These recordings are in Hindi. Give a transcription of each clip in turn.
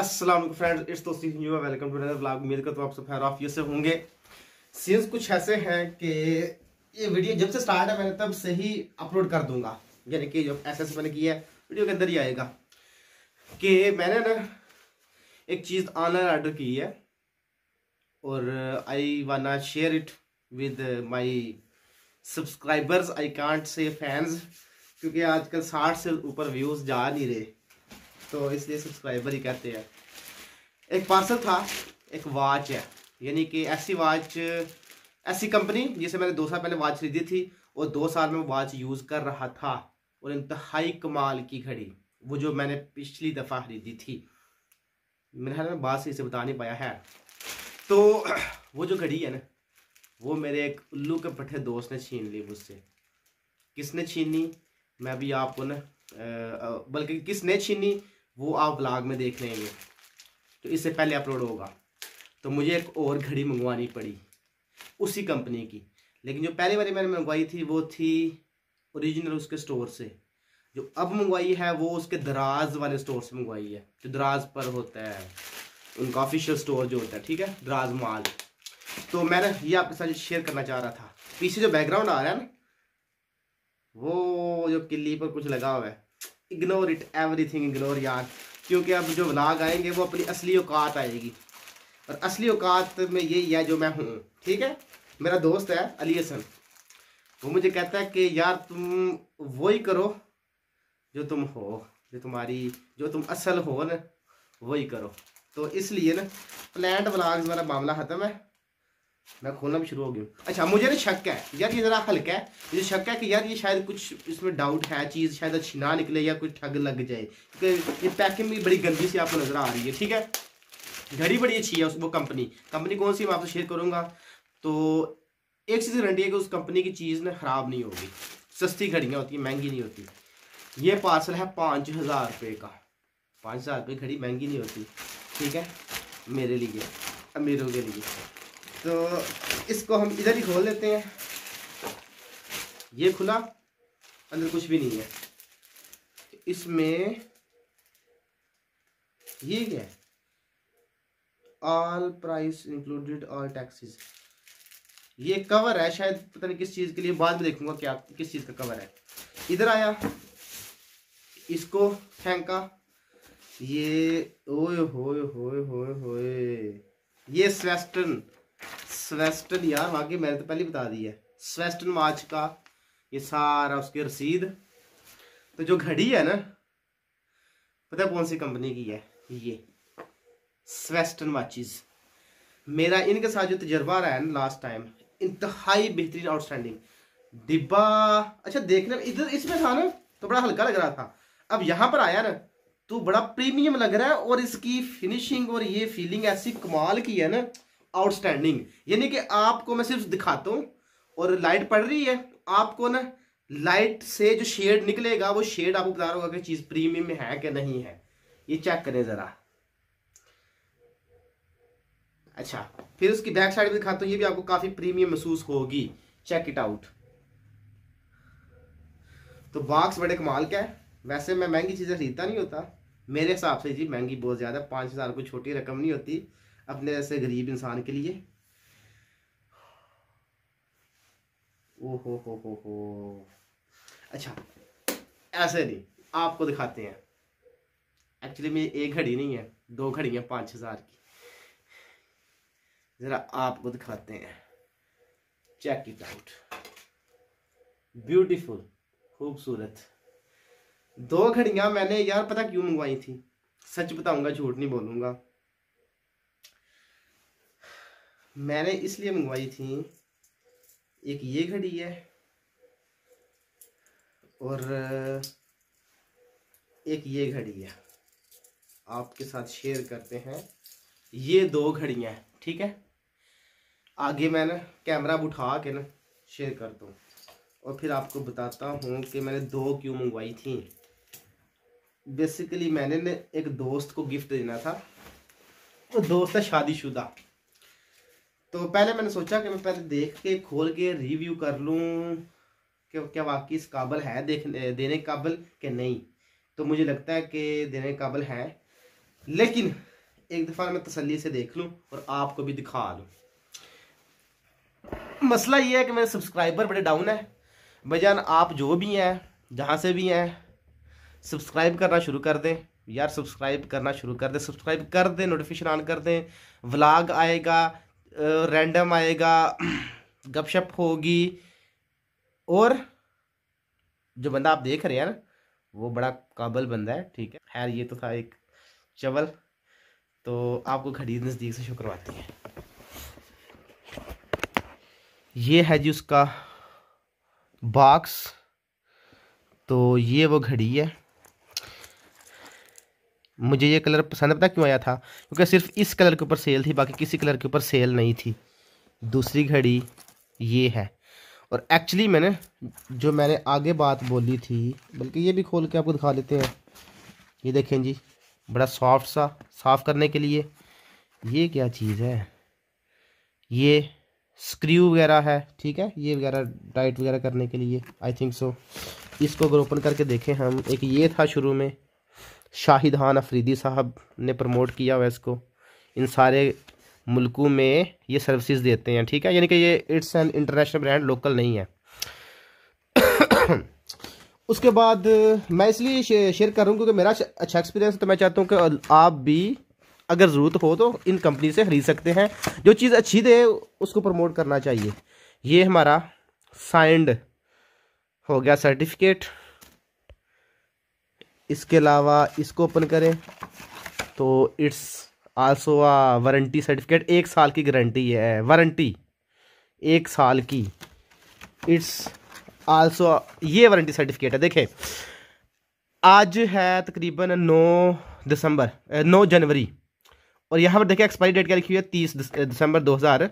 अस्सलाम friends it's to you welcome to another vlog उम्मीद करता हूँ आप सब खैर ऑफ़िस से होंगे सीन्स कुछ ऐसे हैं कि ये वीडियो जब से स्टार्ट है, मैंने तब से ही अपलोड कर दूँगा। यानी कि जो ऐसे ऐसे मैंने किया है वीडियो के अंदर ही आएगा। कि मैंने ना एक चीज़ ऑनलाइन ऑर्डर की है और I wanna share it with my subscribers I can't say fans क्योंकि आजकल साठ से ऊपर व्यूज़ जा नहीं रहे। तो इसलिए सब्सक्राइबर ही कहते हैं। एक पार्सल था, एक वॉच है। यानी कि ऐसी वॉच ऐसी कंपनी जिसे मैंने दो साल पहले वॉच खरीदी थी और दो साल में वॉच यूज़ कर रहा था और इंतहाई कमाल की घड़ी, वो जो मैंने पिछली दफ़ा खरीदी थी। मेरे ख्याल में बात सही से बता नहीं पाया है। तो वो जो घड़ी है ना, वो मेरे एक उल्लू के पट्टे दोस्त ने छीन ली मुझसे। किसने छीनी? मैं भी आपको ना बल्कि किसने छीनी? वो आप ब्लॉग में देख लेंगे। तो इससे पहले अपलोड होगा। तो मुझे एक और घड़ी मंगवानी पड़ी, उसी कंपनी की। लेकिन जो पहले वाली मैंने मंगवाई थी, वो थी ओरिजिनल उसके स्टोर से। जो अब मंगवाई है, वो उसके दराज वाले स्टोर से मंगवाई है। जो दराज पर होता है, उनका ऑफिशियल स्टोर जो होता है, ठीक है? दराज माल। तो मैंने ये आपके साथ शेयर करना चाह रहा था। पीछे जो बैकग्राउंड आ रहा है ना, वो जो किली पर कुछ लगा हुआ है इग्नोर इट एवरीथिंग इग्नोर यार क्योंकि अब जो व्लाग आएँगे, वो अपनी असली औकात आएगी। और असली औकात में यही है जो मैं हूँ। ठीक है? मेरा दोस्त है अली हसन। वो मुझे कहता है कि यार, तुम वही करो जो तुम हो, जो तुम्हारी, जो तुम असल हो ना, वही करो। तो इसलिए ना प्लांट व्लाग्स वाला मामला ख़त्म है। मैं खोलना भी शुरू हो गया अच्छा मुझे ना शक है। यार, ये ज़रा हल्का है। मुझे शक है कि यार, ये शायद कुछ इसमें डाउट है, चीज़ शायद अच्छी ना निकले या कुछ ठग लग जाए। क्योंकि ये पैकिंग भी बड़ी गंदी सी आपको नज़र आ रही है, ठीक है? घड़ी बड़ी अच्छी है उस, वो कंपनी कंपनी कौन सी? मैं आपसे शेयर करूँगा। तो एक चीज़ गारंटी है कि उस कंपनी की चीज़ ना ख़राब नहीं होगी। सस्ती घड़ियाँ होती हैं, महँगी नहीं होती। ये पार्सल है पाँच हज़ार रुपये का। पाँच हज़ार रुपये घड़ी महँगी नहीं होती, ठीक है? मेरे लिए, अमीरों के लिए। तो इसको हम इधर ही खोल लेते हैं। ये खुला, अंदर कुछ भी नहीं है। इसमें ये क्या all price included all taxes ये कवर है, शायद पता नहीं किस चीज़ के लिए, बाद में देखूँगा क्या किस चीज़ का कवर है। इधर आया। इसको फेंका। ये, ओए होए होए होए होए। ये स्वेस्टर्न स्वेस्टन यार वाकई मैंने तो पहले बता दी है स्वेस्टन मार्च का ये सारा उसकी रसीद तो जो घड़ी है ना पता कौन सी कंपनी की है ये स्वेस्टन वाचिज मेरा इनके साथ जो तजर्बा रहा है ना लास्ट टाइम इंतहाई बेहतरीन आउटस्टैंडिंग डिब्बा अच्छा देखने में इधर इसमें था ना तो बड़ा हल्का लग रहा था अब यहाँ पर आया ना तो बड़ा प्रीमियम लग रहा है और इसकी फिनिशिंग और ये फीलिंग ऐसी कमाल की है ना आउटस्टैंडिंग। यानी कि आपको मैं सिर्फ़ दिखाता हूँ, और लाइट पड़ रही है, आपको ना लाइट से जो शेड निकलेगा, वो शेड आपको बता रहा होगा कि चीज़ प्रीमियम में है कि नहीं है। ये चेक करें ज़रा। अच्छा फिर उसकी बैक साइड भी दिखाता हूँ, ये भी आपको काफ़ी प्रीमियम महसूस होगी। चेक इट आउट तो बॉक्स बड़े कमाल का है। वैसे मैं महँगी चीज़ें खरीदता नहीं होता। मेरे हिसाब से जी महँगी बहुत ज़्यादा, पाँच हज़ार कोई छोटी रकम नहीं होती। अपने ऐसे गरीब इंसान के लिए? ओ हो हो हो हो। अच्छा ऐसे नहीं, आपको दिखाते हैं। एक्चुअली में एक घड़ी नहीं है, दो घड़ियाँ पाँच हज़ार की। ज़रा आपको दिखाते हैं। चेक इट आउट ब्यूटीफुल खूबसूरत। दो घड़ियाँ मैंने, यार, पता क्यों मंगवाई थी? सच बताऊँगा, झूठ नहीं बोलूँगा। मैंने इसलिए मंगवाई थी, एक ये घड़ी है और, एक ये घड़ी है। आपके साथ शेयर करते हैं। ये दो घड़ियाँ हैं, ठीक है? आगे मैं ना कैमरा उठा के ना शेयर कर हूँ। और फिर आपको बताता हूँ कि मैंने दो क्यों मंगवाई थी। बेसिकली मैंने ने एक दोस्त को गिफ्ट देना था। वो दोस्त है शादीशुदा। तो पहले मैंने सोचा कि मैं पहले देख के, खोल के रिव्यू कर लूँ कि क्या वाकई इस काबल है देखने देने काबल कि नहीं। तो मुझे लगता है कि देने काबल है। लेकिन एक दफ़ा मैं तसल्ली से देख लूँ और आपको भी दिखा लूँ। मसला ये है कि मेरे सब्सक्राइबर बड़े डाउन है। भैजान आप जो भी हैं, जहाँ से भी हैं सब्सक्राइब करना शुरू कर दें। यार सब्सक्राइब करना शुरू कर दें। सब्सक्राइब कर दें नोटिफिकेशन ऑन कर दें। व्लॉग आएगा रैंडम आएगा, गपशप होगी। और जो बंदा आप देख रहे हैं ना, वो बड़ा काबल बंदा है, ठीक है। खैर, ये तो था एक चवल। तो आपको घड़ी नज़दीक से शुक्रवाती है। ये है जी उसका बॉक्स तो ये वो घड़ी है। मुझे ये कलर पसंद पता क्यों आया था? क्योंकि सिर्फ़ इस कलर के ऊपर सेल थी, बाकी किसी कलर के ऊपर सेल नहीं थी। दूसरी घड़ी ये है। और एक्चुअली मैंने जो मैंने आगे बात बोली थी, बल्कि ये भी खोल के आपको दिखा लेते हैं। ये देखें जी, बड़ा सॉफ्ट सा, साफ़ करने के लिए। ये क्या चीज़ है? ये स्क्रू वगैरह है, ठीक है? ये वगैरह टाइट वगैरह करने के लिए आई थिंक सो इसको अगर ओपन करके देखें हम, एक ये था शुरू में शाहिद खान अफरीदी साहब ने प्रमोट किया हुआ इसको। इन सारे मुल्कों में ये सर्विसेज़ देते हैं, ठीक है? यानी कि ये it's an international brand local नहीं है। उसके बाद, मैं इसलिए शेयर कर रहा हूँ क्योंकि मेरा अच्छा एक्सपीरियंस तो मैं चाहता हूँ कि आप भी अगर ज़रूरत हो तो इन कंपनी से ख़रीद सकते हैं। जो चीज़ अच्छी दे, उसको प्रमोट करना चाहिए। ये हमारा साइंड हो गया सर्टिफिकेट इसके अलावा इसको ओपन करें। तो it's also a warranty certificate. एक साल की गारंटी है, वारंटी। एक साल की। इट्स आल्सो ये वारंटी सर्टिफिकेट है। देखें, आज है तकरीबन नौ दिसंबर नौ जनवरी। और यहाँ पर देखें, एक्सपायरी डेट क्या लिखी हुई है? तीस दिसंबर दो हज़ार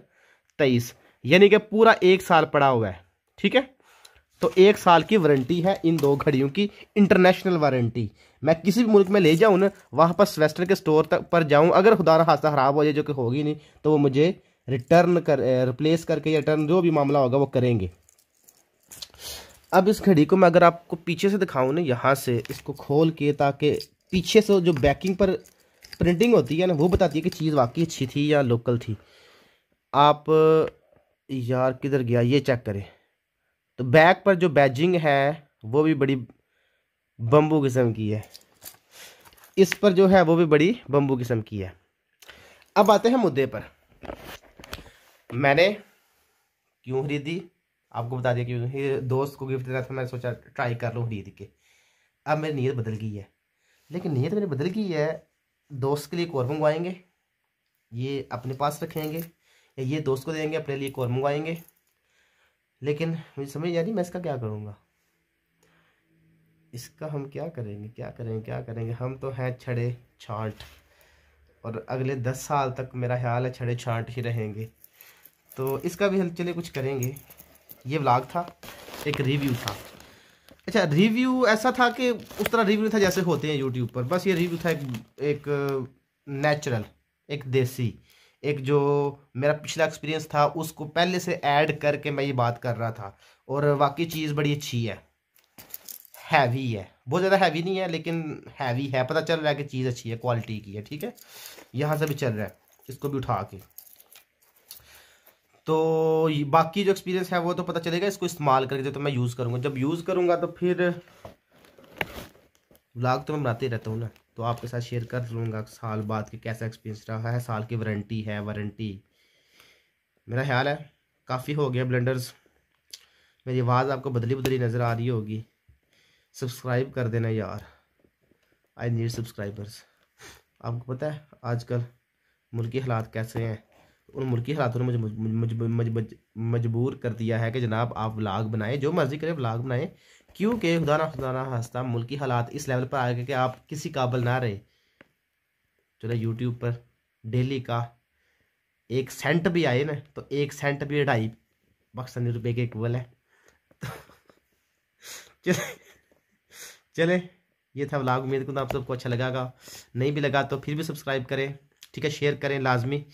तेईस। यानी कि पूरा एक साल पड़ा हुआ है। ठीक है? तो एक साल की वारंटी है इन दो घड़ियों की इंटरनेशनल वारंटी मैं किसी भी मुल्क में ले जाऊँ ना वहाँ पर स्वेस्टर के स्टोर तक पर जाऊँ, अगर खुदा हादसा ख़राब हो जाए, जो कि होगी नहीं तो वो मुझे रिटर्न कर रिप्लेस करके या रिटर्न जो भी मामला होगा, वो करेंगे। अब इस घड़ी को मैं अगर आपको पीछे से दिखाऊँ ना, यहाँ से, इसको खोल के ताकि पीछे से जो बैकिंग पर प्रिंटिंग होती है ना, वो बताती है कि चीज़ वाकई अच्छी थी या लोकल थी। आप, यार किधर गया, ये चेक करें। तो बैक पर जो बैजिंग है, वो भी बड़ी बम्बू किस्म की है। इस पर जो है, वो भी बड़ी बम्बू किस्म की है। अब आते हैं मुद्दे पर। मैंने क्यों खरीदी? आपको बता दिया क्यों दोस्त को गिफ्ट देना था, मैंने सोचा ट्राई कर लूँ खरीद के। अब मेरी नीयत बदल गई है। लेकिन नीयत मेरी बदल गई है, दोस्त के लिए एक और मंगवाएँगे। ये अपने पास रखेंगे, या ये दोस्त को देंगे, अपने लिए एक और मंगवाएँगे। लेकिन मुझे समझ नहीं मैं इसका क्या करूँगा? इसका हम क्या करेंगे? क्या करेंगे? क्या करेंगे? हम तो हैं छड़े छांट। और अगले दस साल तक मेरा ख्याल है छड़े छांट ही रहेंगे। तो इसका भी हम चले कुछ करेंगे। ये व्लॉग था, एक रिव्यू था। अच्छा रिव्यू ऐसा था कि उस तरह रिव्यू था जैसे होते हैं यूट्यूब पर। बस ये रिव्यू था एक एक, नेचुरल, एक देसी। एक जो मेरा पिछला एक्सपीरियंस था, उसको पहले से ऐड करके मैं ये बात कर रहा था। और वाकई चीज़ बड़ी अच्छी है। हैवी है। बहुत ज़्यादा हैवी नहीं है, लेकिन हैवी है। पता चल रहा है कि चीज़ अच्छी है क्वालिटी की है, ठीक है? यहाँ से भी चल रहा है। इसको भी उठा के। तो बाकी जो एक्सपीरियंस है, वो तो पता चलेगा। इसको इस्तेमाल करके जब तो मैं यूज़ करूँगा। जब यूज़ करूँगा तो फिर ब्लॉग तो मैं बनाते रहता हूँ ना। तो आपके साथ शेयर कर लूँगा साल बाद के कैसा एक्सपीरियंस रहा है साल की वारंटी है वारंटी मेरा ख्याल है काफ़ी हो गया ब्लेंडर्स मेरी आवाज़ आपको बदली बदली नज़र आ रही होगी सब्सक्राइब कर देना यार आई नीड सब्सक्राइबर्स आपको पता है आजकल मुल्की हालात कैसे हैं उन मुल्की हालातों ने मुझे मजबूर कर दिया है कि जनाब आप व्लाग बनाएँ जो मर्ज़ी करें व्लाग बनाएँ क्योंकि खुदा ना खुदा हंसता मुल्की हालात इस लेवल पर आ गए कि आप किसी काबल ना रहे। चलो यूट्यूब पर डेली का एक सेंट भी आए ना तो एक सेंट भी ढाई पाकिस्तानी रुपए के इक्वल है। तो चले चले, ये था व्लॉग उम्मीद करूँ आप सबको अच्छा लगागा नहीं भी लगा तो फिर भी सब्सक्राइब करें, ठीक है? शेयर करें लाजमी।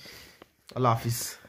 अल्लाह हाफिज़।